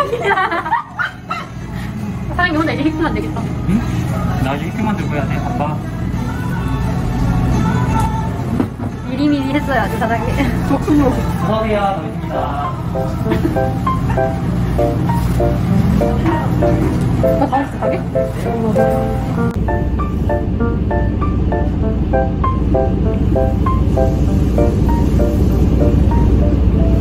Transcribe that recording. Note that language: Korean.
사랑이야. 사랑이 혼자 이제 힙스만 되겠어. 응? 나 이제 힙스만 들고 해야 돼. 아빠. 미리미리 했어야지 사장님. 좋군요. 수업이야 너입니다. 나 다음 주 가게? 응.